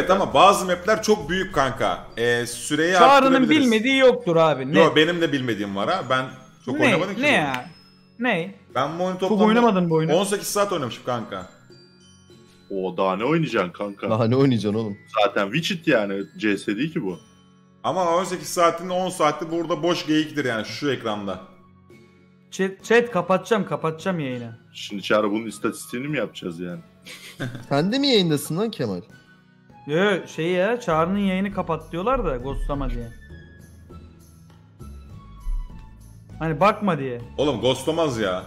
Evet ama bazı mapler çok büyük kanka. Ee, süreyi Çağrı'nın arttırabiliriz. bilmediği yoktur abi. Ne? Yo benim de bilmediğim var ha. Ben çok ne? oynamadım ki. Ne bunu. ya? Ne? Ben bu oyunu Çok toplamda oynamadın bu oyunu. 18 saat oynamışım kanka. O daha ne oynayacaksın kanka? Daha ne oynayacaksın oğlum? Zaten Witcher yani CS değil ki bu. Ama 18 saatin 10 saati burada boş geyiktir yani şu ekranda. Chat, chat kapatacağım kapatacağım yayını. Şimdi Çağrı bunun istatistiğini mi yapacağız yani? Sen de mi yayındasın lan Kemal? Yo şey ya Çağrı'nın yayını kapat diyorlar da ghostlama diye. Hani bakma diye. Oğlum ghostlamaz ya.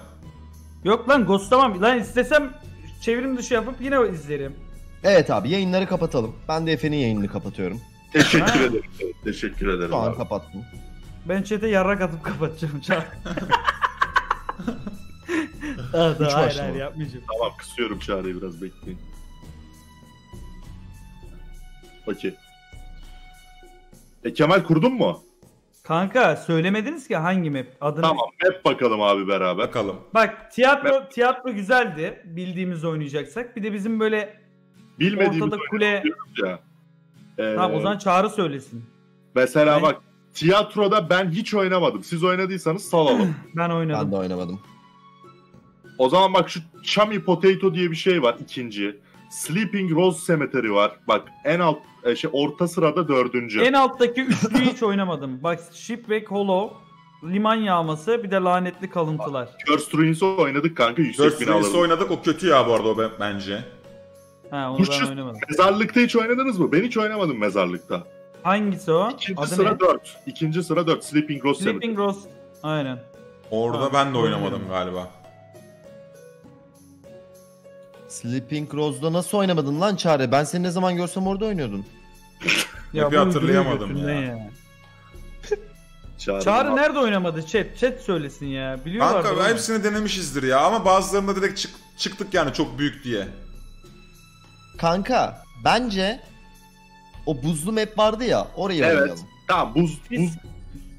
Yok lan ghostlamam. Lan istesem çevrim dışı yapıp yine izlerim. Evet abi yayınları kapatalım. Ben de Efe'nin yayınını kapatıyorum. Teşekkür Ha. ederim. Evet, Teşekkür ederim Şu an abi. kapattım. Ben chat'e yarrak atıp kapatacağım Çağrı. Daha hayır başlama. hayır yapmayacağım. Tamam kısıyorum Çağrı'yı biraz bekleyin. Okey. E Kemal kurdun mu? Kanka söylemediniz ki hangi map adını. Tamam hep bakalım abi beraber. Bakalım. Bak tiyatro tiyatro güzeldi. Bildiğimizi oynayacaksak. Bir de bizim böyle Bilmediğimiz ortada kule. ya. Ee, Tamam o zaman Çağrı söylesin. Mesela Ben- bak tiyatroda ben hiç oynamadım. Siz oynadıysanız salalım. Ben oynadım. Ben de oynamadım. o zaman bak şu Chummy Potato diye bir şey var ikinci. Sleeping Rose Cemetery var. Bak en alt e, şey orta sırada dördüncü. En alttaki üçlüyü hiç oynamadım. Bak Shipwreck Hollow, Liman Yağması bir de lanetli kalıntılar. Cursed Ruins'i oynadık kanka yüksek Rings'i binaları. oynadık o kötü ya bu arada o ben- bence. Ha onu ben Burçsuz- oynamadım. Mezarlıkta hiç oynadınız mı? Ben hiç oynamadım mezarlıkta. Hangisi o? İkinci Adı sıra ne? 4. İkinci sıra 4. Sleeping Rose Cemetery. Sleeping Rose. Aynen. Orada Ha, ben de oynamadım galiba. Sleeping Rose'da nasıl oynamadın lan Çare? Ben seni ne zaman görsem orada oynuyordun. Hep bu hatırlayamadım götünden ya. Çağrı, Çağrı nerede oynamadı? Chat, chat söylesin ya. Biliyorlar. Kanka hepsini denemişizdir ya ama bazılarında direkt çık- çıktık yani çok büyük diye. Kanka bence o buzlu map vardı ya orayı Evet. oynayalım. Tamam buz, buz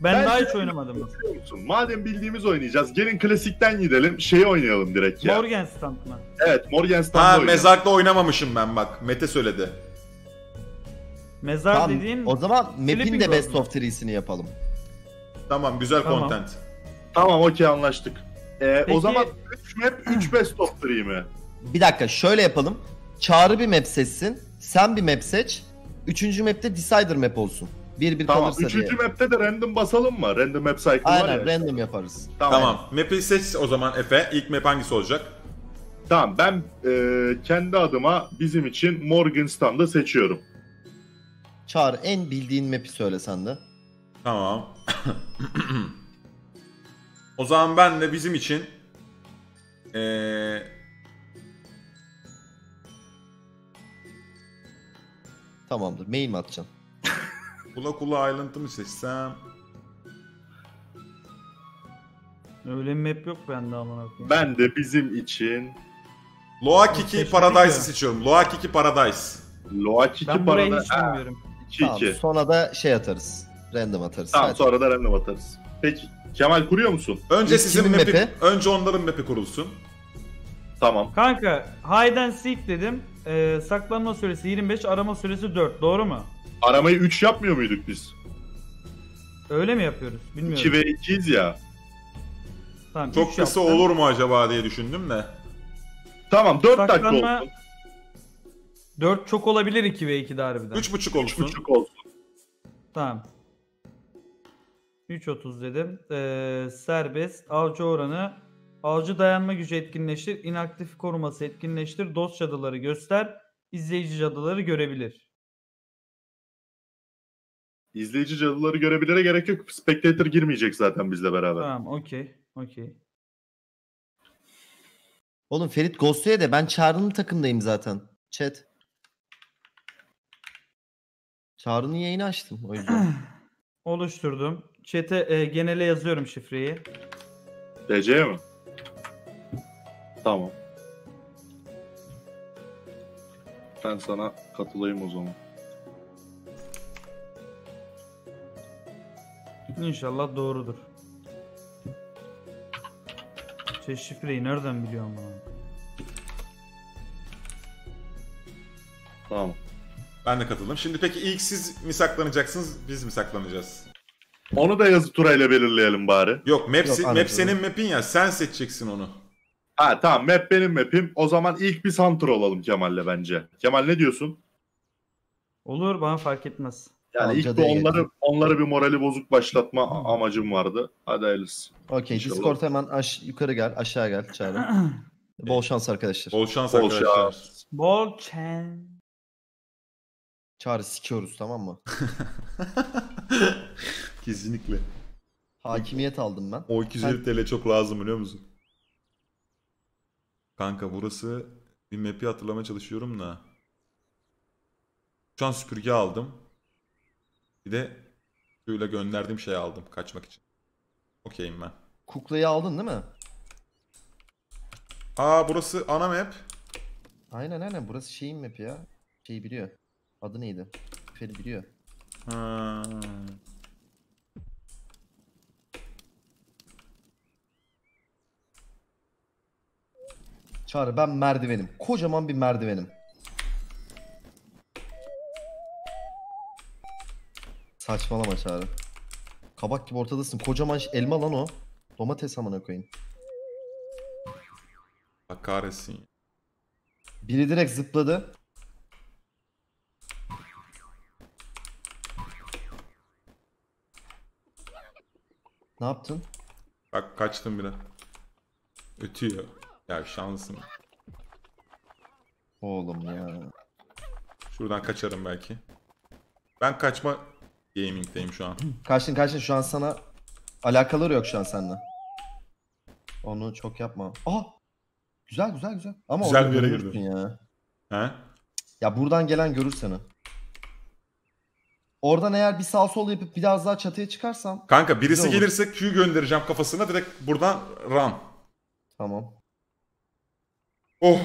Ben, Ben daha hiç oynamadım. musun? Madem bildiğimiz oynayacağız. Gelin klasikten gidelim. Şeyi oynayalım direkt ya. Morgenstern mı? Evet Morgenstern'da Ha oynayalım. mezarlıkta oynamamışım ben bak. Mete söyledi. Mezar Tamam dediğin o zaman map'in de best of three'sini yapalım. Tamam güzel Tamam. content. Tamam okey anlaştık. Ee, Peki- o zaman 3 map 3 best of 3 mi? Bir dakika şöyle yapalım. Çağrı bir map seçsin. Sen bir map seç. Üçüncü map'te Decider map olsun. Bir bir Tamam. kalırsa Üçüncü diye. map'te de random basalım mı? Random map cycle var Aynen ya. random yaparız. Tamam. Map'i seç o zaman Efe. İlk map hangisi olacak? Tamam ben e, kendi adıma bizim için Morgenstern'da seçiyorum. Çağrı en bildiğin map'i söyle sen de. Tamam. o zaman ben de bizim için ee, Tamamdır. Mail mi atacaksın? Kula Kula Island'ı mı seçsem? öyle bir map yok bende amına koyayım. Ben de bizim için Loa Kiki Seçmedik Paradise'ı seçiyorum. Loa Kiki Paradise. Loak 2 Ben burayı parada hiç bilmiyorum. 2 Tamam, 2. sonra da şey atarız. Random atarız. Tamam Hadi. sonra da random atarız. Peki Kemal kuruyor musun? Önce İlk sizin kimin map'i, map'i? önce onların map'i kurulsun. Tamam. Kanka hide and seek dedim. Ee, saklanma süresi 25, arama süresi 4. Doğru mu? Aramayı 3 yapmıyor muyduk biz? Öyle mi yapıyoruz? Bilmiyorum. 2 ve 2'yiz ya. Tamam, Çok kısa yaptım. olur mu acaba diye düşündüm de. Tamam 4 dakika Saklanma- olsun. 4 çok olabilir 2 ve 2 de harbiden. 3.5 olsun. 3.5 olsun. Tamam. 3.30 dedim. Ee, serbest. Avcı oranı. Avcı dayanma gücü etkinleştir. inaktif koruması etkinleştir. Dost cadıları göster. İzleyici cadıları görebilir. İzleyici cadıları görebilire gerek yok. Spectator girmeyecek zaten bizle beraber. Tamam okey. Okey. Oğlum Ferit Ghostlu'ya de ben Çağrı'nın takımdayım zaten. Chat. Çağrı'nın yayını açtım o yüzden. Oluşturdum. Chat'e e, genele yazıyorum şifreyi. DC'ye mi? Tamam. Ben sana katılayım o zaman. İnşallah doğrudur. Şey şifreyi nereden biliyorum bunu? Tamam. Ben de katıldım. Şimdi peki ilk siz mi saklanacaksınız, biz mi saklanacağız? Onu da yazı turayla belirleyelim bari. Yok map, Yok, anladım. map senin map'in ya sen seçeceksin onu. Ha tamam map benim map'im. O zaman ilk bir Hunter olalım Kemal'le bence. Kemal ne diyorsun? Olur bana fark etmez. Yani Bence ilk de bir onları onları bir morali bozuk başlatma amacım vardı. Hadi hayırlısı. Okey. Discord hemen aş yukarı gel aşağı gel Çağrı. Bol şans arkadaşlar. Bol şans Bol arkadaşlar. şans. Bol chain. Çağrı sikiyoruz tamam mı? Kesinlikle. Hakimiyet aldım ben. O 250 TL çok lazım biliyor musun? Kanka burası bir map'i hatırlamaya çalışıyorum da. Şu an süpürge aldım. Bir de suyla gönderdiğim şey aldım kaçmak için. Okeyim ben. Kuklayı aldın değil mi? Aa burası ana map. Aynen aynen burası şeyin map'i ya. Şeyi biliyor. Adı neydi? Feri biliyor. Ha. Çağrı ben merdivenim. Kocaman bir merdivenim. Saçmalama Çağrı. Kabak gibi ortadasın. Kocaman elma lan o. Domates amına koyayım. Bak kahretsin. Biri direkt zıpladı. Ne yaptın? Bak kaçtım bile. Ötüyor. Ya şansım. Oğlum ya. Şuradan kaçarım belki. Ben kaçma gaming'deyim şu an. Kaçtın kaçtın şu an sana alakaları yok şu an seninle. Onu çok yapma. Aha! Güzel güzel güzel. Ama Güzel bir yere girdim. Ya. He? ya buradan gelen görür seni. Oradan eğer bir sağ sol yapıp biraz daha çatıya çıkarsam Kanka birisi gelirse Q göndereceğim kafasına direkt buradan run. tamam. Oh.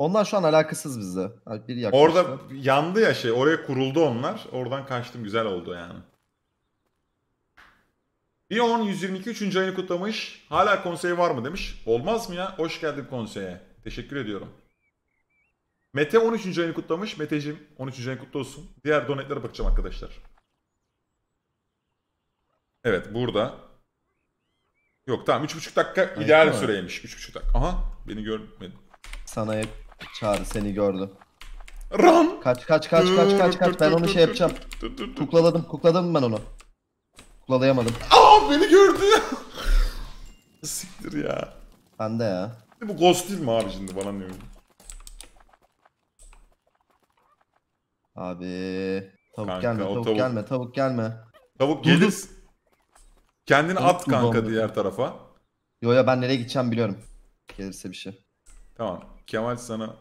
Onlar şu an alakasız bizde. Biri yaklaştı. Orada yandı ya şey. Oraya kuruldu onlar. Oradan kaçtım. Güzel oldu yani. Bir 10 122 3. ayını kutlamış. Hala konsey var mı demiş. Olmaz mı ya? Hoş geldin konseye. Teşekkür ediyorum. Mete 13. ayını kutlamış. Meteciğim 13. ayın kutlu olsun. Diğer donetlere bakacağım arkadaşlar. Evet burada. Yok tamam 3,5 dakika Evet, ideal süreymiş. 3,5 dakika. Aha beni görmedi. Sana hep çağrı seni gördü. Run! Kaç kaç kaç kaç kaç kaç ben onu şey yapacağım. Kuklaladım kuklaladım ben onu. Kuklalayamadım. Aa beni gördü. Siktir ya. Ben de ya. Bu ghost değil mi abi şimdi bana ne öyle? Abi. Tavuk Kanka, gelme tavuk, tavuk- gelme tavuk gelme. Tavuk gelir. Kendini Tavuk at kanka diğer tarafa. Yo ya ben nereye gideceğim biliyorum. Gelirse bir şey. Tamam. Kemal sana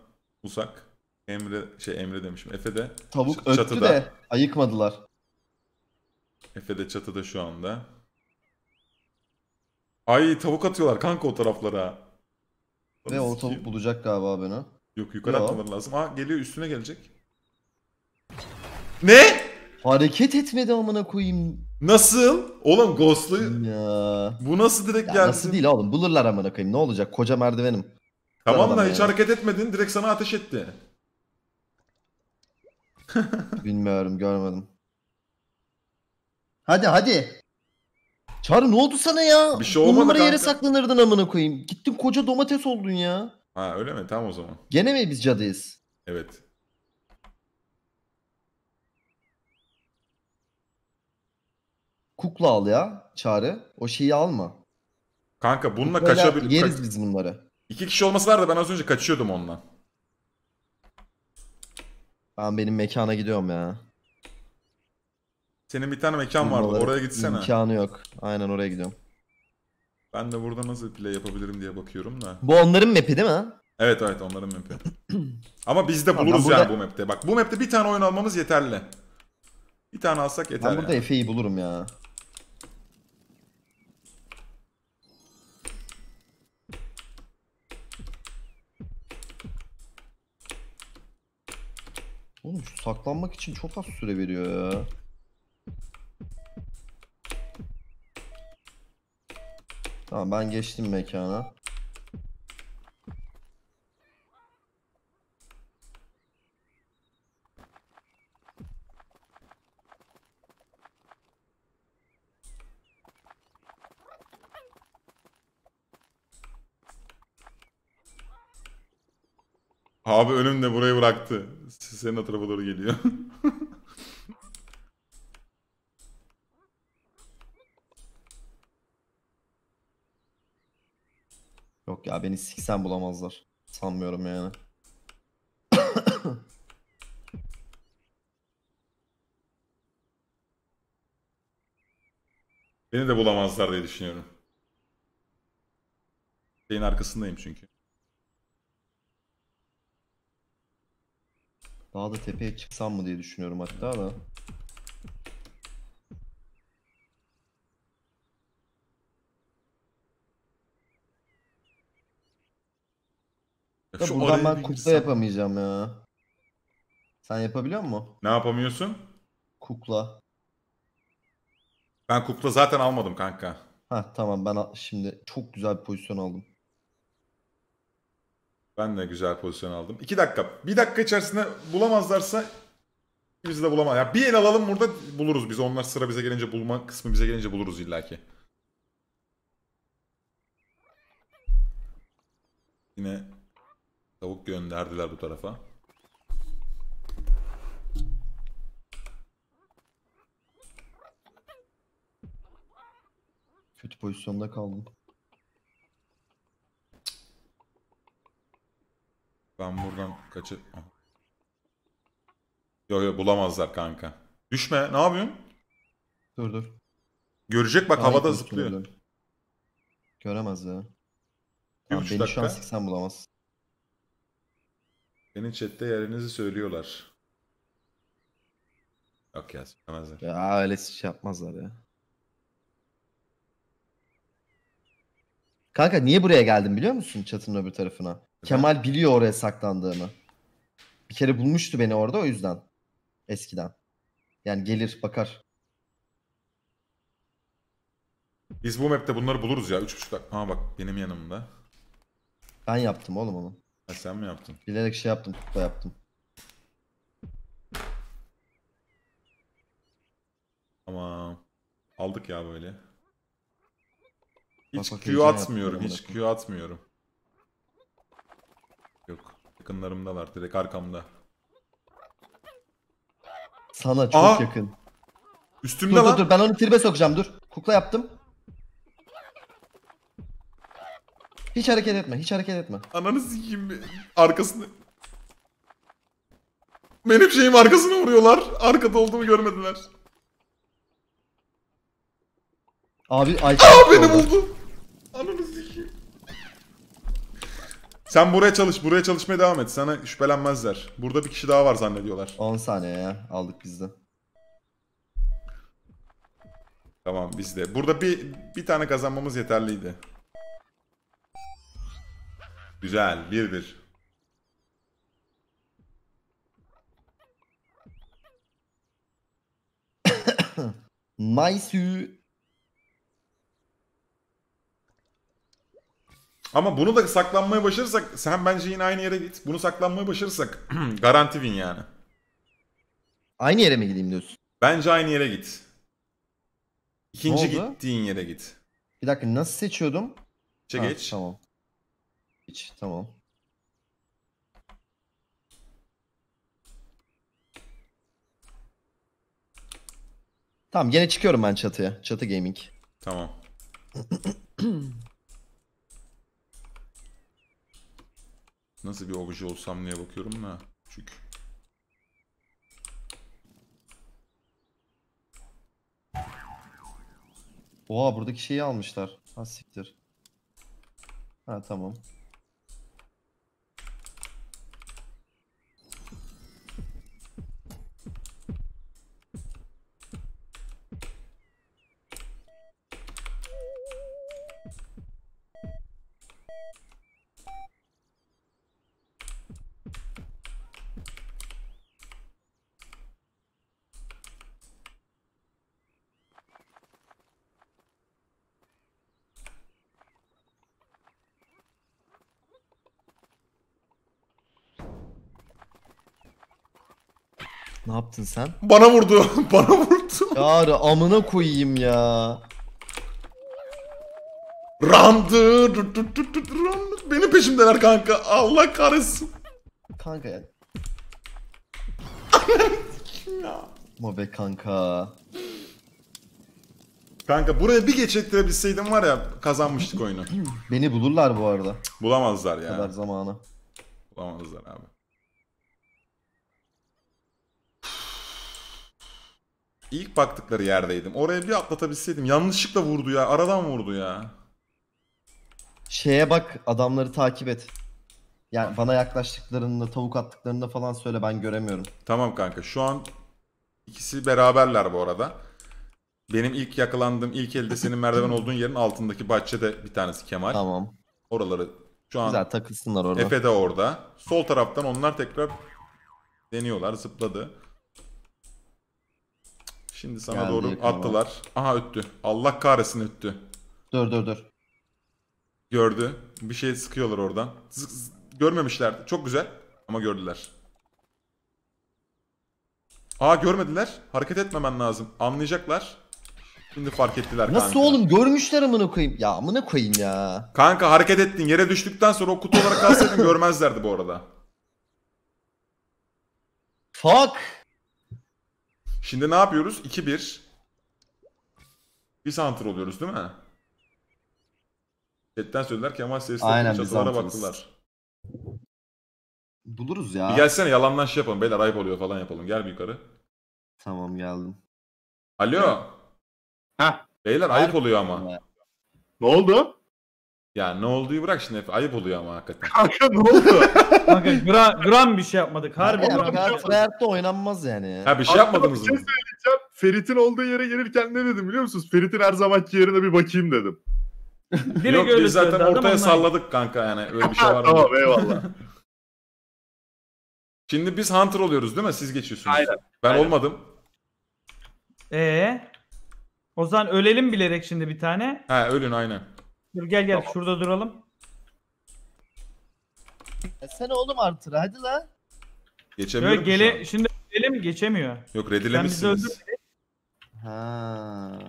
uzak. Emre şey Emre demişim. Efe de Tavuk öttü çatıda. de ayıkmadılar. Efe de çatıda şu anda. Ay tavuk atıyorlar kanka o taraflara. Ve o tavuk bulacak galiba beni. Yok yukarı Yo. atmaları lazım. Aa geliyor üstüne gelecek. Ne? Hareket etmedi amına koyayım Nasıl? Oğlum Ghost'lu ya. bu nasıl direkt Ya geldi? nasıl değil oğlum bulurlar amına koyayım ne olacak koca merdivenim. Tamam da hiç hareket etmedin direkt sana ateş etti. Bilmiyorum görmedim. Hadi hadi. Çağrı ne oldu sana ya? Bir şey olmadı numara yere kanka. saklanırdın amına koyayım. Gittin koca domates oldun ya. Ha öyle mi? Tamam o zaman. Gene mi biz cadıyız? Evet. Kukla al ya Çağrı. O şeyi alma. Kanka bununla Kuklayla kaçabilir. Yeriz biz bunları. İki kişi olmasalar da ben az önce kaçıyordum ondan. Ben benim mekana gidiyorum ya. Senin bir tane mekan vardı. Bulmaları Oraya gitsene. İmkanı yok. Aynen oraya gidiyorum. Ben de burada nasıl play yapabilirim diye bakıyorum da. Bu onların map'i değil mi? Evet evet onların map'i. Ama biz de buluruz burada- yani bu map'te. Bak bu map'te bir tane oyun almamız yeterli. Bir tane alsak yeter Ben burada yani. Efe'yi bulurum ya. Oğlum şu saklanmak için çok az süre veriyor ya. Tamam ben geçtim mekana. Abi önümde burayı bıraktı. Senin o tarafa doğru geliyor. Yok ya beni siksen bulamazlar. Sanmıyorum yani. Beni de bulamazlar diye düşünüyorum. Şeyin arkasındayım çünkü. Daha da tepeye çıksam mı diye düşünüyorum hatta da. Ya Da şu buradan ben kukla girsem. yapamayacağım ya. Sen yapabiliyor musun? Ne yapamıyorsun? Kukla. Ben kukla zaten almadım kanka. Ha tamam ben şimdi çok güzel bir pozisyon aldım. Ben de güzel pozisyon aldım. 2 dakika. Bir dakika içerisinde bulamazlarsa biz de bulamaz. Ya bir el alalım burada buluruz biz. Onlar sıra bize gelince bulma kısmı bize gelince buluruz illaki. Yine tavuk gönderdiler bu tarafa. Kötü pozisyonda kaldım. Ben buradan kaçı... Aha. Yo yo bulamazlar kanka. Düşme. Ne yapıyorsun? Dur dur. Görecek bak iyi havada zıplıyor. dön. Göremez ya. Tamam, beni şu an dakika. siksen bulamaz. Senin chatte yerinizi söylüyorlar. Yok ya söylemezler. Ya öyle şey yapmazlar ya. Kanka niye buraya geldim biliyor musun çatının öbür tarafına? Kemal biliyor oraya saklandığımı. Bir kere bulmuştu beni orada o yüzden. Eskiden. Yani gelir bakar. Biz bu map'te bunları buluruz ya. 3.5 dakika. Ha bak benim yanımda. Ben yaptım oğlum onu. Ha, sen mi yaptın? Bilerek şey yaptım, kukla yaptım. Tamam. Aldık ya böyle. Hiç Bak bak, Q atmıyorum. Hiç Q atmıyorum. Yakınlarımdalar. Direkt arkamda. Sana çok Aa! yakın. Üstümde Dur lan. dur dur ben onu tribe sokacağım dur. Kukla yaptım. Hiç hareket etme, hiç hareket etme. Ananı sikeyim. Arkasında. Benim şeyim arkasına vuruyorlar. Arkada olduğumu görmediler. Abi Ayça Aa beni buldu. Ananı sikeyim. Sen buraya çalış. Buraya çalışmaya devam et. Sana şüphelenmezler. Burada bir kişi daha var zannediyorlar. 10 saniye ya aldık biz de. Tamam biz de. Burada bir bir tane kazanmamız yeterliydi. Güzel. 1-1. Nice. Ama bunu da saklanmaya başarırsak sen bence yine aynı yere git. Bunu saklanmaya başarırsak garanti win yani. Aynı yere mi gideyim diyorsun? Bence aynı yere git. İkinci Ne oldu? gittiğin yere git. Bir dakika nasıl seçiyordum? Çek Ha, geç. Tamam. Geç tamam. Tamam gene çıkıyorum ben çatıya. Çatı gaming. Tamam. Nasıl bir obje olsam diye bakıyorum da. Çünkü. Oha buradaki şeyi almışlar. Ha siktir. Ha tamam. Yaptın sen? Bana vurdu. Bana vurdu. Çağrı amına koyayım ya. Randı. Benim peşimdeler kanka. Allah kahretsin. Kanka ya. Ama be kanka. Kanka buraya bir geçirtebilseydim var ya kazanmıştık oyunu. Beni bulurlar bu arada. Bulamazlar Bu ya. kadar zamanı. Bulamazlar abi. İlk baktıkları yerdeydim. Oraya bir atlatabilseydim. Yanlışlıkla vurdu ya. Aradan vurdu ya. Şeye bak adamları takip et. Yani bana yaklaştıklarında tavuk attıklarında falan söyle ben göremiyorum. Tamam kanka. Şu an ikisi beraberler bu arada. Benim ilk yakalandığım ilk elde senin merdiven olduğun yerin altındaki bahçede bir tanesi Kemal. Tamam. Oraları şu an Güzel takılsınlar orada. Efe de orada. Sol taraftan onlar tekrar deniyorlar. Zıpladı. Şimdi sana Geldi doğru yakınıma. attılar. Aha öttü. Allah kahretsin öttü. Dur dur dur. Gördü. Bir şey sıkıyorlar oradan. Zık- zık- görmemişlerdi. Çok güzel. Ama gördüler. Aa görmediler. Hareket etmemen lazım. Anlayacaklar. Şimdi fark ettiler Nasıl kanka. oğlum görmüşler amına koyayım. Ya amına koyayım ya. Kanka hareket ettin. Yere düştükten sonra o kutu olarak kalsaydın görmezlerdi bu arada. Fuck. Şimdi ne yapıyoruz? 2-1. Biz hunter oluyoruz değil mi? Chatten söylediler Kemal sesle Aynen, biz çatılara baktılar. Buluruz ya. Bir gelsene yalandan şey yapalım. Beyler ayıp oluyor falan yapalım. Gel bir yukarı. Tamam geldim. Alo. Heh. Beyler ayıp oluyor ama. Ne oldu? Ya ne olduğu bırak şimdi. Ayıp oluyor ama hakikaten. Kanka ne oldu? Kanka gram, gram bir şey yapmadık. Harbi Ya, gram bir şey Hayatta yapmadık. hayatta oynanmaz yani. Ha bir şey yapmadınız bir şey mı? söyleyeceğim. Ferit'in olduğu yere gelirken ne dedim biliyor musunuz? Ferit'in her zamanki yerine bir bakayım dedim. Direkt Yok öyle biz zaten söyledi adam, ortaya salladık kanka yani. Öyle bir şey var mı? tamam eyvallah. Şimdi biz hunter oluyoruz değil mi? Siz geçiyorsunuz. Aynen, Ben aynen. olmadım. Ee? O zaman ölelim bilerek şimdi bir tane. Ha ölün aynen. Dur gel gel Tamam. şurada duralım. Sen oğlum artır hadi la. Geçemiyorum Yok ki şu gele an. şimdi ölelim geçemiyor. Yok Sen bizi redilemişsiniz. öldür. Ha.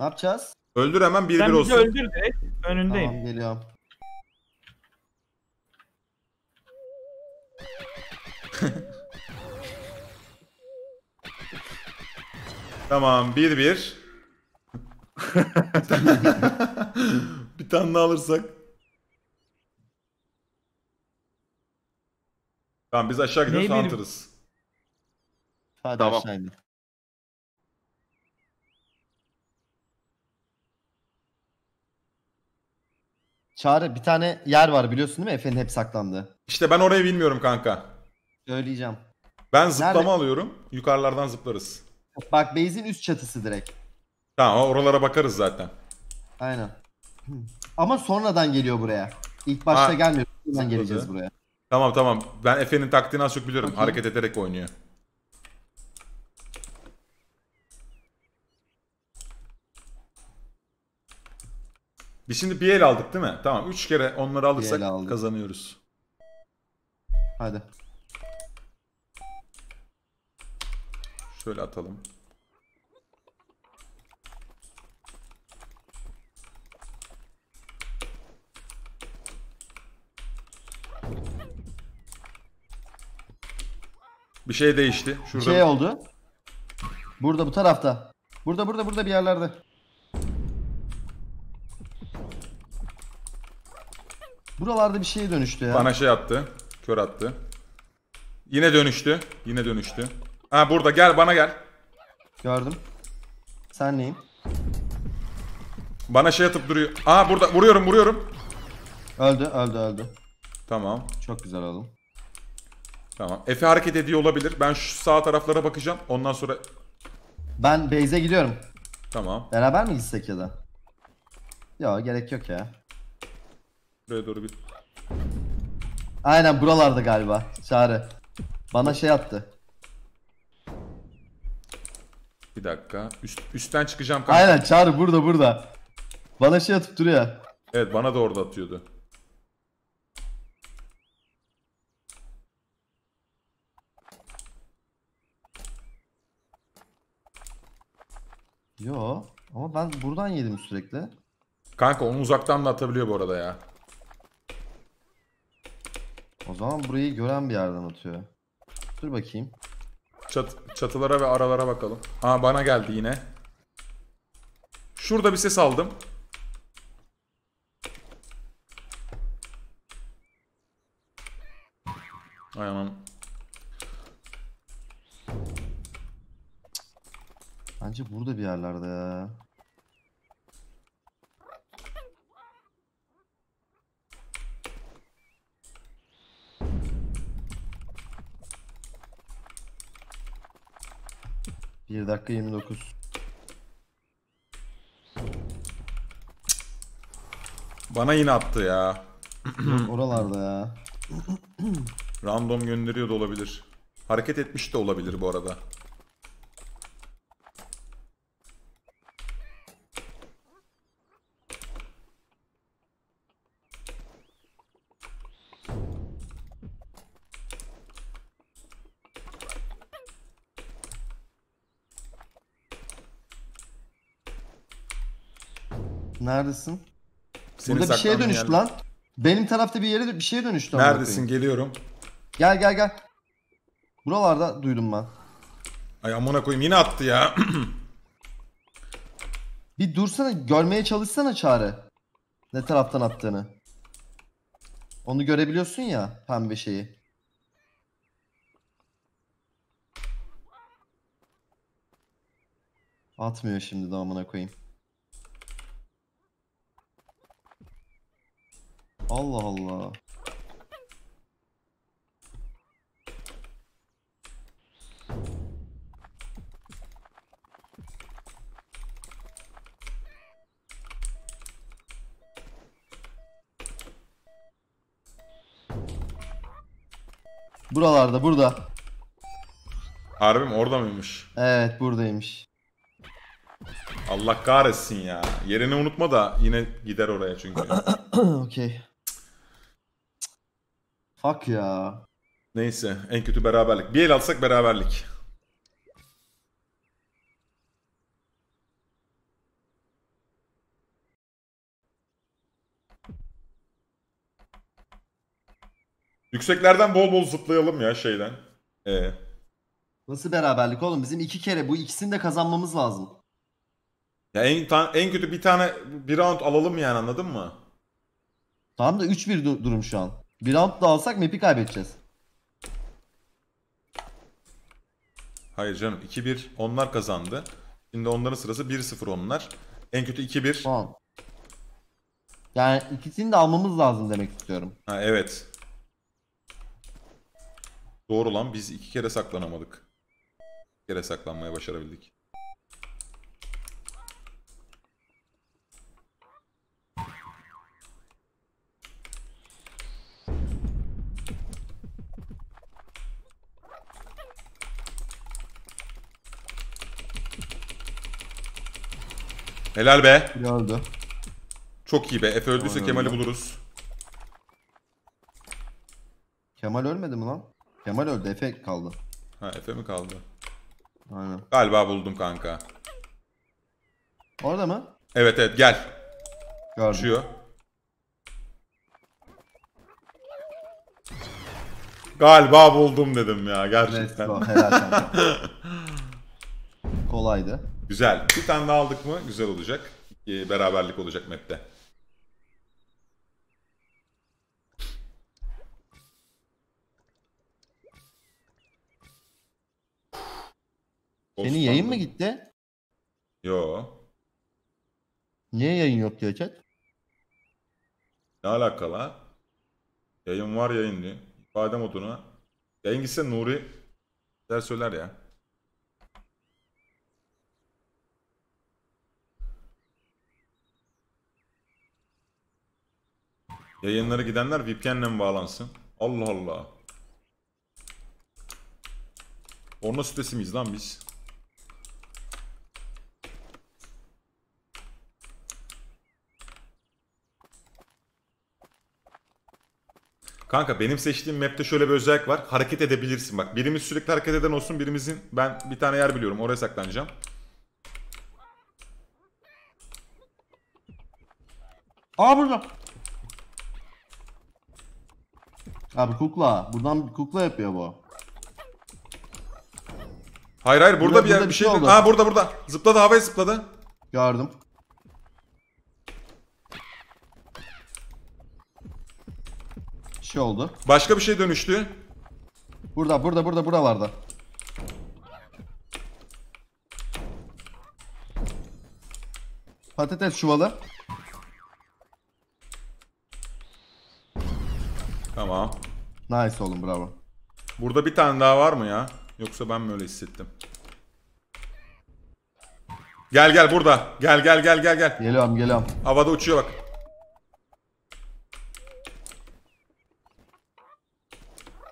Ne yapacağız? Öldür hemen 1-1 Sen bizi olsun. öldür direkt. Önündeyim. Tamam geliyorum. Tamam 1-1. bir tane daha alırsak. Tamam biz aşağı gidiyoruz Neyi. Hadi Tamam. aşağı indim. Çağrı bir tane yer var biliyorsun değil mi? Efe'nin hep saklandığı. İşte ben orayı bilmiyorum kanka. Söyleyeceğim. Ben zıplama Nerede? alıyorum. Yukarılardan zıplarız. Bak base'in üst çatısı direkt. Tamam oralara bakarız zaten. Aynen. Ama sonradan geliyor buraya. İlk başta Ha, gelmiyor. Sonradan geleceğiz buraya. Tamam tamam. Ben Efe'nin taktiğini az çok biliyorum. Bakayım. Hareket ederek oynuyor. Biz şimdi bir el aldık değil mi? Tamam. Üç kere onları alırsak kazanıyoruz. Hadi. Şöyle atalım. Bir şey değişti. Şurada. şey oldu. Burada bu tarafta. Burada burada burada bir yerlerde. Buralarda bir şeye dönüştü ya. Bana şey attı. Kör attı. Yine dönüştü. Yine dönüştü. Ha burada gel bana gel. Gördüm. Sen neyim? Bana şey atıp duruyor. Aa burada vuruyorum vuruyorum. Öldü öldü öldü. Tamam. Çok güzel oğlum. Tamam. Efe hareket ediyor olabilir. Ben şu sağ taraflara bakacağım. Ondan sonra Ben base'e gidiyorum. tamam. Beraber mi gitsek ya da? Yok gerek yok ya. Buraya doğru bir Aynen buralarda galiba. Çağrı. Bana şey attı. bir dakika. Üst, üstten çıkacağım kanka. Aynen Çağrı burada burada. Bana şey atıp duruyor. Evet bana da orada atıyordu. Yo. Ama ben buradan yedim sürekli. Kanka onu uzaktan da atabiliyor bu arada ya. O zaman burayı gören bir yerden atıyor. Dur bakayım. Çat, çatılara ve aralara bakalım. Aa bana geldi yine. Şurada bir ses aldım. Ay anam. Bence burada bir yerlerde ya. Bir dakika 29. Bana yine attı ya. Oralarda ya. Random gönderiyor da olabilir. Hareket etmiş de olabilir bu arada. Neredesin? Senin Burada bir şeye saklandığın dönüştü yer- lan. Benim tarafta bir yere bir şeye dönüştü. amına Neredesin? koyayım. Geliyorum. Gel gel gel. Buralarda duydum ben. Ay amına koyayım yine attı ya. Bir dursana görmeye çalışsana Çağrı. Ne taraftan attığını. Onu görebiliyorsun ya pembe şeyi. Atmıyor şimdi de amına koyayım. Allah Allah. Buralarda burada. Harbi mi? Orada mıymış? Evet buradaymış. Allah kahretsin ya. Yerini unutma da yine gider oraya çünkü. Okey. Fuck ya. Neyse en kötü beraberlik. Bir el alsak beraberlik. Yükseklerden bol bol zıplayalım ya şeyden. Ee, Nasıl beraberlik oğlum? Bizim iki kere bu ikisini de kazanmamız lazım. ya en, ta- en kötü bir tane bir round alalım yani anladın mı? Tamam da 3-1 du- durum şu an. Bir round da alsak map'i kaybedeceğiz. Hayır canım 2-1 onlar kazandı. Şimdi onların sırası 1-0 onlar. En kötü 2-1. Tamam. Yani ikisini de almamız lazım demek istiyorum. Ha evet. Doğru lan biz iki kere saklanamadık. Bir kere saklanmaya başarabildik. Helal be. Biri öldü. Çok iyi be. Efe öldüyse Aynen Kemal'i öyle. buluruz. Kemal ölmedi mi lan? Kemal öldü. Efe kaldı. Ha Efe mi kaldı? Aynen. Galiba buldum kanka. Orada mı? Evet evet gel. Gördüm. Uçuyor. Galiba buldum dedim ya gerçekten. go. Helal kanka. Kolaydı. Güzel. Bir tane daha aldık mı güzel olacak. Ee, beraberlik olacak map'te. Senin yayın mı gitti? Yo. Niye yayın yok diyor chat? Ne alakalı? Yayın var yayın diyor. İfade moduna. Yayın gitse Nuri der söyler ya. Yayınlara gidenler VPN'le bağlansın. Allah Allah. Orna sitesi miyiz lan biz? Kanka benim seçtiğim map'te şöyle bir özellik var. Hareket edebilirsin bak. Birimiz sürekli hareket eden olsun. Birimizin ben bir tane yer biliyorum. Oraya saklanacağım. Aa burada. Abi kukla. Buradan kukla yapıyor bu. Hayır hayır burada, Burada- bir yer bir bir şey. şey oldu. Ha burada burada. Zıpladı havaya zıpladı. Gördüm. Bir şey oldu. Başka bir şey dönüştü. Burada burada burada buralarda. Patates çuvalı. Tamam. Nice oğlum bravo. Burada bir tane daha var mı ya? Yoksa ben mi öyle hissettim? Gel gel burada. Gel gel gel gel gel. Geliyorum geliyorum. Havada uçuyor bak.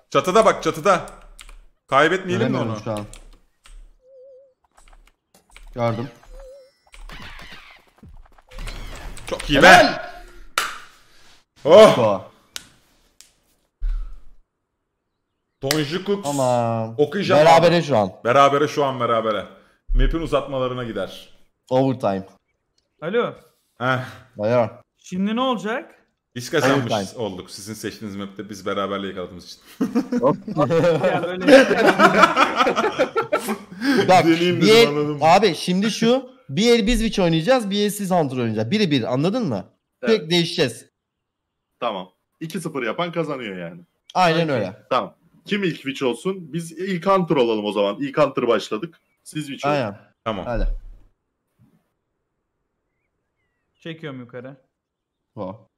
Çatıda bak çatıda. Kaybetmeyelim mi onu? Şu an. Gördüm. Çok iyi be. Oh. Go. Tonji Cook. Tamam. Okuyacağım Berabere şu an. Berabere şu an berabere. Map'in uzatmalarına gider. Overtime. Alo. Heh. Bayağı. Şimdi ne olacak? Biz kazanmış Overtime. olduk. Sizin seçtiğiniz map'te biz beraberliği yakaladığımız için. Ya böyle Bak Deneyim bir dedim, el- anladım. abi şimdi şu bir el biz Witch oynayacağız bir el siz Hunter oynayacağız. Biri bir anladın mı? Evet. Tek değişeceğiz. Tamam. 2-0 yapan kazanıyor yani. Aynen öyle. Tamam. Kim ilk Witch olsun? Biz ilk Hunter olalım o zaman. İlk Hunter başladık. Siz Witch olun. Aynen. Tamam. Hadi. çekiyorum yukarı. O.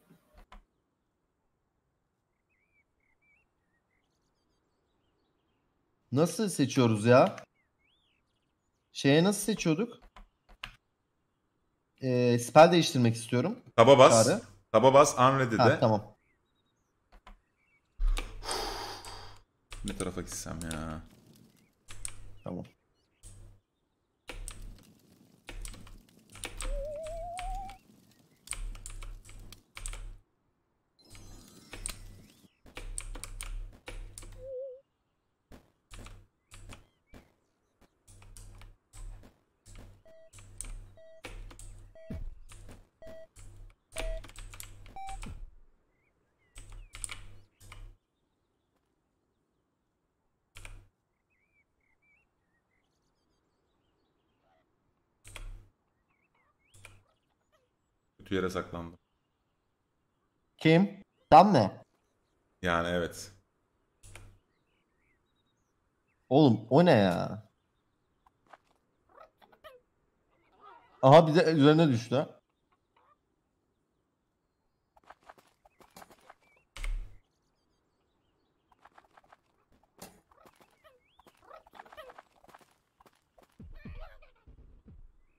Nasıl seçiyoruz ya? Şeye nasıl seçiyorduk? Ee, spell değiştirmek istiyorum. Taba bas. Çağrı. Taba bas. Unready'de. Ha, tamam. Ne tarafa gitsem ya? Tamam. Kötü yere saklandım. Kim? Sen mi? Yani evet. Oğlum o ne ya? Aha bize üzerine düştü.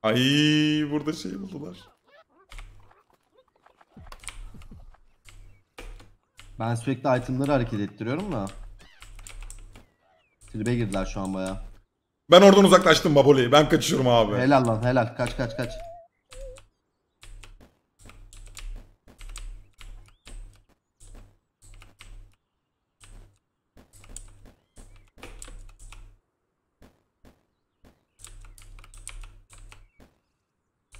Ay burada şey buldular. Ben sürekli itemları hareket ettiriyorum da. Tribe girdiler şu an baya. Ben oradan uzaklaştım Baboli. Ben kaçıyorum abi. Helal lan helal. Kaç kaç kaç.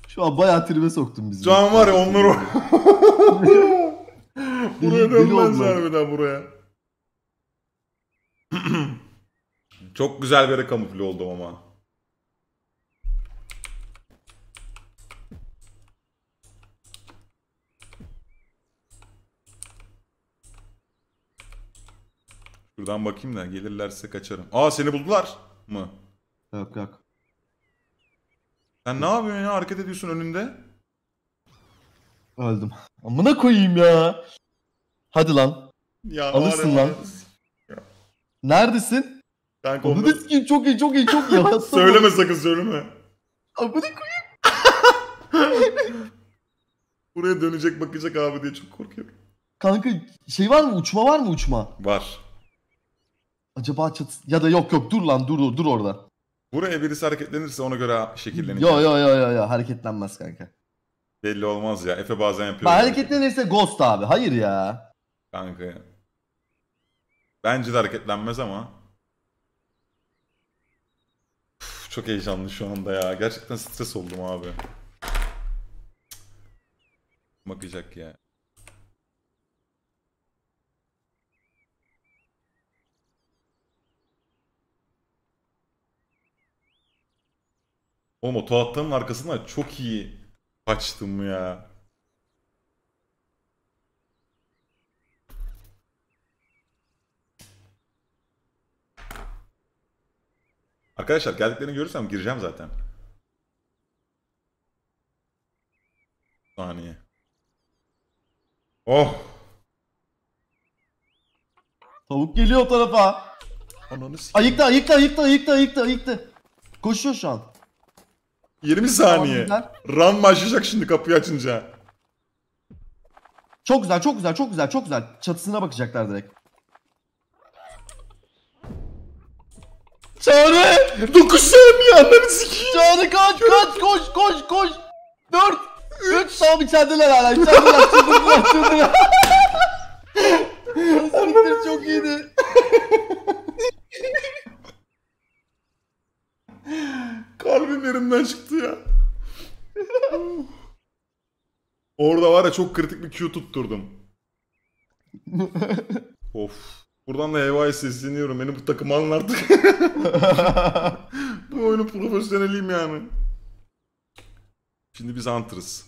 Şu an bayağı tribe soktun bizi. Şu an var ya onları... buraya bir daha buraya. Çok güzel bir yere kamufle oldum ama. Şuradan bakayım da gelirlerse kaçarım. Aa seni buldular mı? Yok yok. Sen ne yapıyorsun ya? Hareket ediyorsun önünde. Öldüm. Amına koyayım ya. Hadi lan. Ya Alırsın var ya, lan. Neredesin? Kanka Onu da sikeyim çok iyi çok iyi çok iyi. Söyleme sakın söyleme. Amına koyayım. Buraya dönecek bakacak abi diye çok korkuyorum. Kanka şey var mı uçma var mı uçma? Var. Acaba çat ya da yok yok dur lan dur dur, dur orada. Buraya birisi hareketlenirse ona göre şekillenecek. Yo yo yo yo yo hareketlenmez kanka. Belli olmaz ya. Efe bazen yapıyor. Böyle. hareketlenirse ghost abi. Hayır ya. Kanka. Bence de hareketlenmez ama. Uf, çok heyecanlı şu anda ya. Gerçekten stres oldum abi. bakacak ya. Oğlum o tuğattanın arkasından çok iyi kaçtım ya. Arkadaşlar geldiklerini görürsem gireceğim zaten. Saniye. Oh! Tavuk geliyor o tarafa. Ananı sikeyim. Ayıktı ayıktı ayıktı ayıktı ayıktı ayıktı. Koşuyor şu an. 20 saniye. Tamam, Ram başlayacak şimdi kapıyı açınca. Çok güzel çok güzel çok güzel çok güzel. Çatısına bakacaklar direkt. Çağrı! 9 saniye ananı sikeyim. Çağrı kaç kaç koş koş koş. 4 3 tamam içerideler hala içerideler çıldırdılar çıldırdılar. Siktir çok iyiydi. Kalbim yerimden çıktı ya. Orada var ya çok kritik bir Q tutturdum. of. Buradan da Heva'ya sesleniyorum. Beni bu takıma alın artık. bu oyunun profesyoneliyim yani. Şimdi biz Hunter'ız.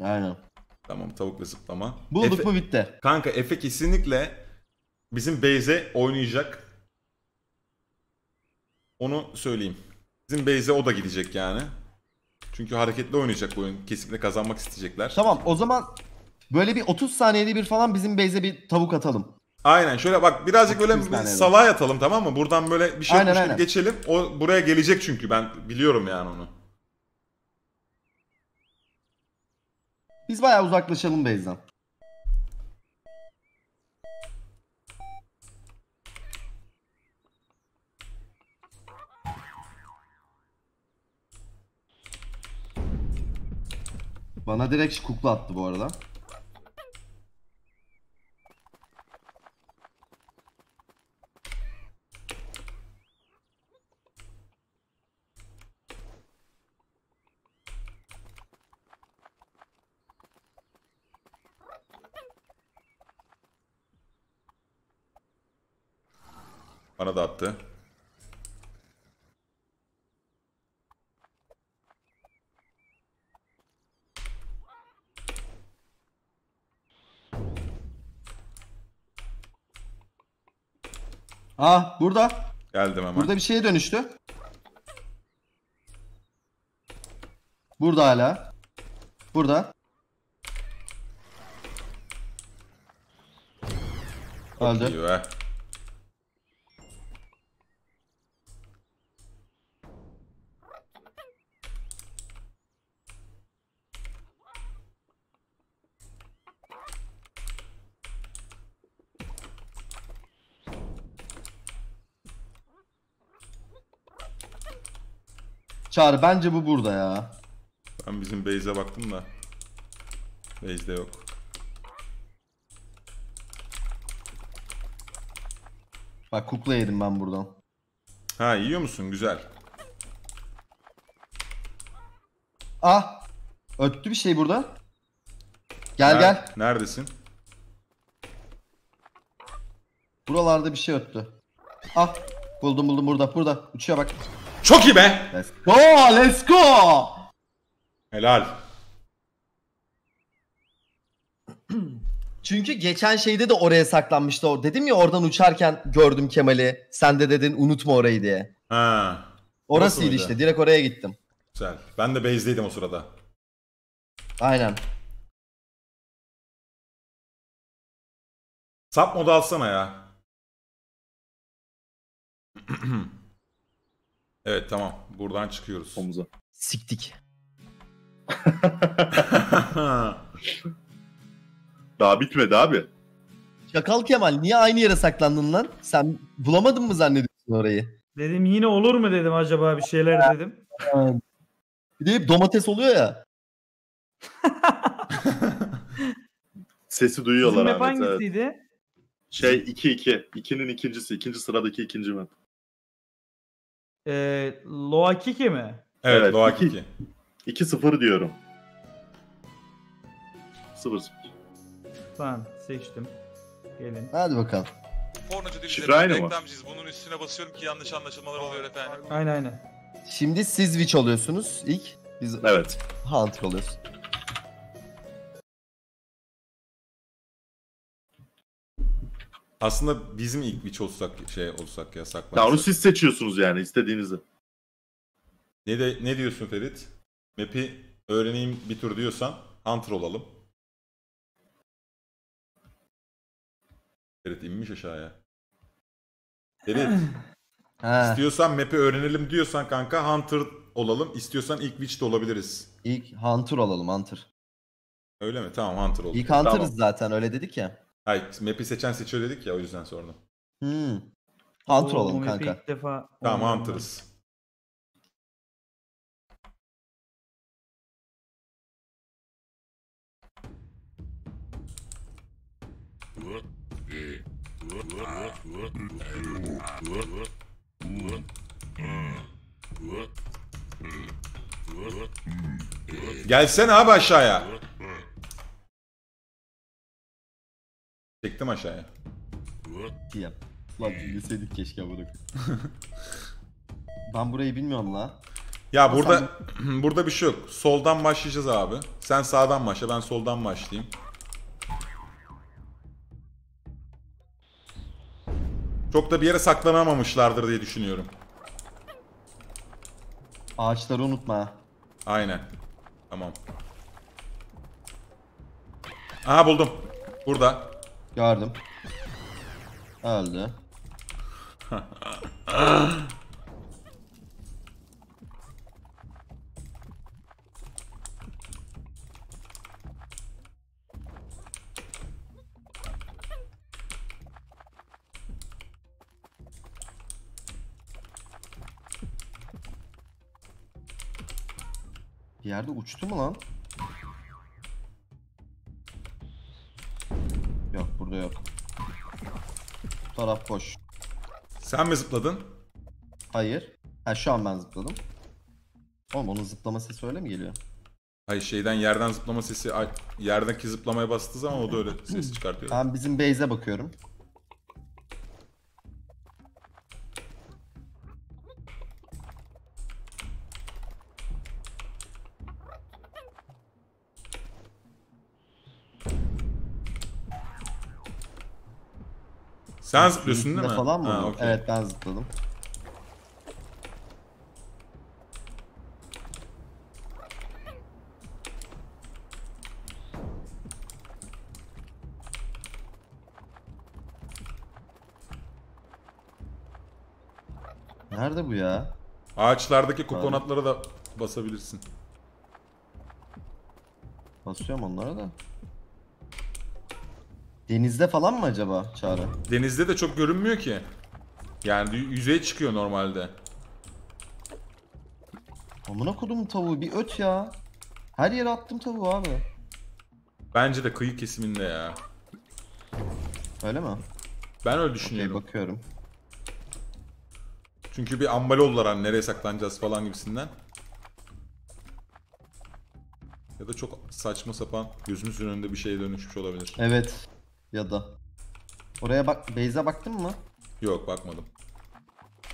Aynen. Tamam tavuk ve zıplama. Bulduk Efe- mu bitti. Kanka Efe kesinlikle bizim base'e oynayacak. Onu söyleyeyim. Bizim base'e o da gidecek yani. Çünkü hareketli oynayacak bu oyun. Kesinlikle kazanmak isteyecekler. Tamam o zaman böyle bir 30 saniyede bir falan bizim base'e bir tavuk atalım. Aynen şöyle bak birazcık böyle 30 bir salağa yatalım tamam mı? Buradan böyle bir şey Aynen, aynen. geçelim. O buraya gelecek çünkü ben biliyorum yani onu. Biz bayağı uzaklaşalım base'den. Bana direkt kukla attı bu arada. Bana da attı. Ah burada. Geldim hemen. Burada bir şeye dönüştü. Burada hala. Burada. Öldü. iyi be. Çağrı bence bu burada ya. Ben bizim base'e baktım da. Base'de yok. Bak kukla yedim ben buradan. Ha yiyor musun? Güzel. Ah! Öttü bir şey burada. Gel Ner- gel. Neredesin? Buralarda bir şey öttü. Ah! Buldum buldum burada. Burada. Uçuyor bak. Çok iyi be. Let's go! Let's go! Helal. Çünkü geçen şeyde de oraya saklanmıştı. O dedim ya oradan uçarken gördüm Kemal'i. Sen de dedin unutma orayı diye. Ha. Orasıydı mıydı? işte. Direkt oraya gittim. Güzel. Ben de base'deydim o sırada. Aynen. Sap modu alsana ya. evet tamam. Buradan çıkıyoruz. Omuza. Siktik. Daha bitmedi abi. Çakal Kemal niye aynı yere saklandın lan? Sen bulamadın mı zannediyorsun orayı? Dedim yine olur mu dedim acaba bir şeyler dedim. Bir de hep domates oluyor ya. Sesi duyuyorlar Bizim map Ahmet. Evet. hangisiydi? Şey 2-2. 2'nin ikincisi. ikinci sıradaki ikinci map. Ee, Loa Kiki mi? evet, Evet, Loa iki- Kiki. 2-0 diyorum. 0 0. Tamam seçtim. Gelin. Hadi bakalım. Pornocu değil Şifre aynı mı? reklamcıyız. Bunun üstüne basıyorum ki yanlış anlaşılmalar oluyor efendim. Aynen aynen. Şimdi siz witch oluyorsunuz ilk. Biz Evet. hunter oluyoruz. Aslında bizim ilk witch olsak şey olsak ya saklansak. Ya onu siz seçiyorsunuz yani istediğinizi. Ne, de, ne diyorsun Ferit? Map'i öğreneyim bir tur diyorsan Hunter olalım. Ferit inmiş aşağıya. Ferit Ha, istiyorsan map'i öğrenelim diyorsan kanka Hunter olalım. İstiyorsan ilk Witch de olabiliriz. ilk hunter olalım hunter. Öyle mi? Tamam Hunter olalım. İlk hunter'ız Tamam. zaten öyle dedik ya. Hayır map'i seçen seçiyor dedik ya o yüzden sordum. Hmm. Hunter Oo, olalım kanka. ilk defa Tamam Hunter'ız. Gelsene abi aşağıya. Çektim aşağıya. Diyem. Lan bilseydik keşke bunu. ben burayı bilmiyorum la. Ya burada burada bir şey yok. Soldan başlayacağız abi. Sen sağdan başla, ben soldan başlayayım. Çok da bir yere saklanamamışlardır diye düşünüyorum. Ağaçları unutma. Aynen. Tamam. Aha buldum. Burada. Gördüm. Öldü. Bir yerde uçtu mu lan? Burada yok. Bu taraf boş. Sen mi zıpladın? Hayır. Ha şu an ben zıpladım. Oğlum onun zıplama sesi öyle mi geliyor? Hayır şeyden yerden zıplama sesi yerdeki zıplamaya bastığı zaman o da öyle ses çıkartıyor. Ben bizim base'e bakıyorum. Sen zıplıyorsun değil mi? falan mı? Ha, okey. Evet ben zıpladım. Nerede bu ya? Ağaçlardaki kokonatlara da basabilirsin. Basıyorum onlara da. Denizde falan mı acaba Çağrı? Denizde de çok görünmüyor ki. Yani yüzeye çıkıyor normalde. Amına kodumun tavuğu bir öt ya. Her yere attım tavuğu abi. Bence de kıyı kesiminde ya. Öyle mi? Ben öyle düşünüyorum. bakıyorum. Çünkü bir ambal oldular hani nereye saklanacağız falan gibisinden. Ya da çok saçma sapan gözümüzün önünde bir şeye dönüşmüş olabilir. Evet. Ya da. Oraya bak, base'e baktın mı? Yok bakmadım.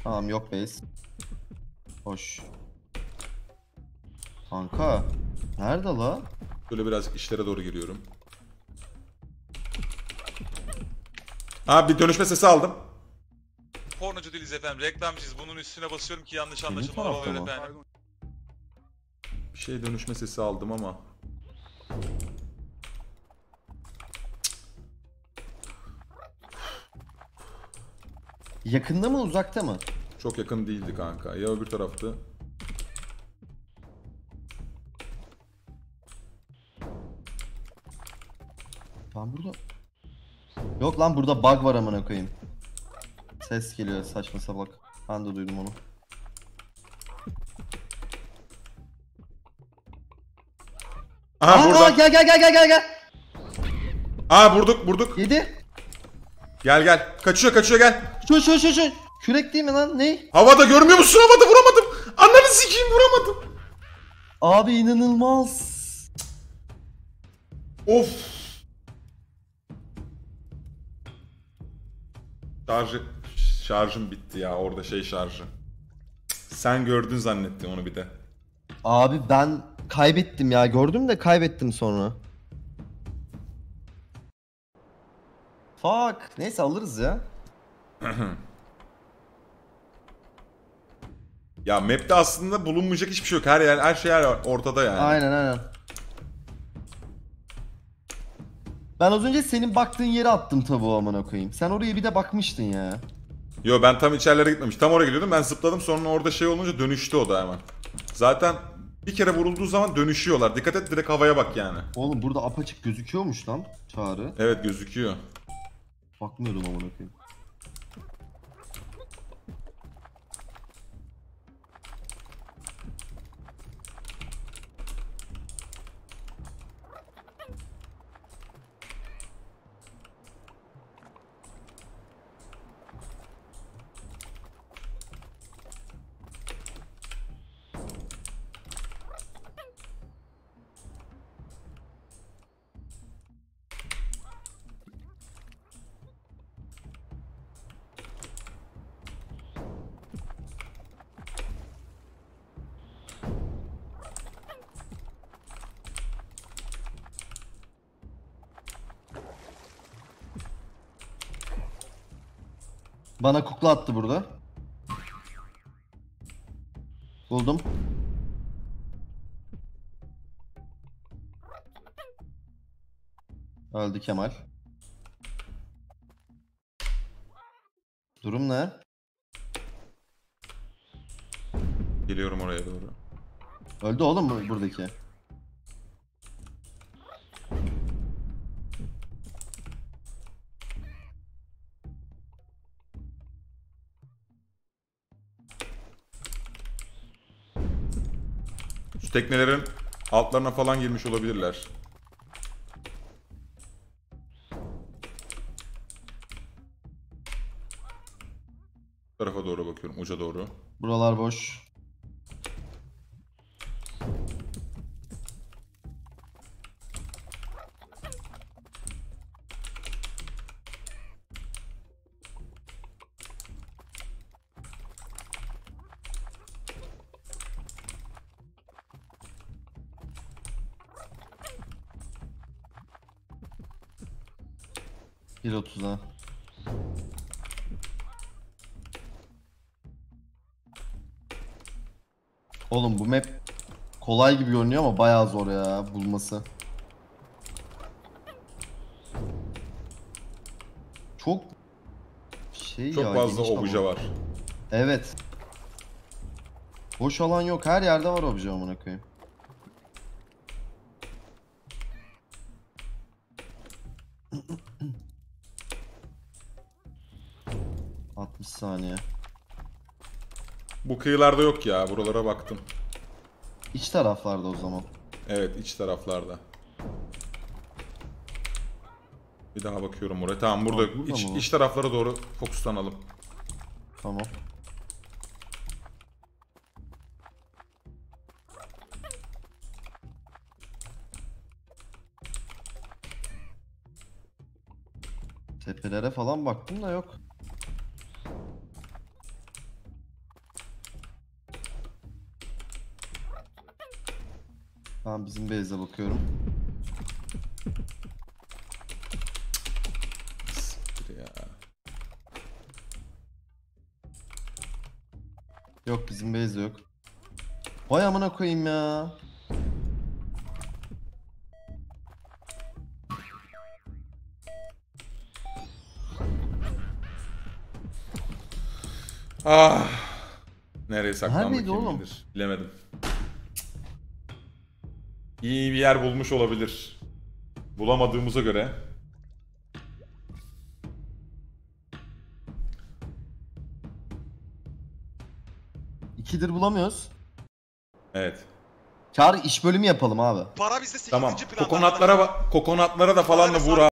Tamam yok base. Hoş. Kanka. Nerede la? Böyle birazcık işlere doğru giriyorum. Abi bir dönüşme sesi aldım. Pornocu değiliz efendim. Reklamcıyız. Bunun üstüne basıyorum ki yanlış Benim anlaşılmalar tarafta mı? efendim. Bir şey dönüşme sesi aldım ama. Yakında mı uzakta mı? Çok yakın değildi kanka. Ya öbür taraftı. Ben burada... Yok lan burada bug var amına koyayım. Ses geliyor saçma salak. Ben de duydum onu. Aha Aa, burada. gel gel gel gel gel gel. Aa vurduk vurduk. Yedi. Gel gel. Kaçıyor kaçıyor gel. Şu şu şu şu. Kürek değil mi lan? Ne? Havada görmüyor musun? Havada vuramadım. Ananı sikeyim vuramadım. Abi inanılmaz. Of. Şarjı, şarjım bitti ya orada şey şarjı. Sen gördün zannettim onu bir de. Abi ben kaybettim ya. Gördüm de kaybettim sonra. Fuck. Neyse alırız ya. Ya map'te aslında bulunmayacak hiçbir şey yok. Her yer her şey her ortada yani. Aynen aynen. Ben az önce senin baktığın yere attım tavuğu amına koyayım. Sen oraya bir de bakmıştın ya. Yo ben tam içerilere gitmemiş. Tam oraya gidiyordum. Ben zıpladım sonra orada şey olunca dönüştü o da hemen. Zaten bir kere vurulduğu zaman dönüşüyorlar. Dikkat et direkt havaya bak yani. Oğlum burada apaçık gözüküyormuş lan çağrı. Evet gözüküyor. Bakmıyordum amına koyayım. Bana kukla attı burada. Buldum. Öldü Kemal. Durum ne? Geliyorum oraya doğru. Öldü oğlum bu buradaki. Şu teknelerin altlarına falan girmiş olabilirler. Bu tarafa doğru bakıyorum, uca doğru. Buralar boş. Otuza. Oğlum bu map kolay gibi görünüyor ama bayağı zor ya bulması. Çok şey Çok ya, fazla obje var. Evet. Boş alan yok. Her yerde var obje amına koyayım. Bu kıyılarda yok ya, buralara baktım. İç taraflarda o zaman. Evet, iç taraflarda. Bir daha bakıyorum oraya. Tamam burada, Aa, burada iç, mı? iç taraflara doğru fokuslanalım. Tamam. Tepelere falan baktım da yok. Ben bizim base'e bakıyorum. Siktir ya. Yok bizim base yok. Vay amına koyayım ya. Ah. Nereye Neredeydi kim oğlum? bilir. Bilemedim. İyi bir yer bulmuş olabilir. Bulamadığımıza göre. İkidir bulamıyoruz. Evet. Çağrı iş bölümü yapalım abi. Para bizde 8. Tamam. planda. Kokonatlara ba- kokonatlara da falan da vur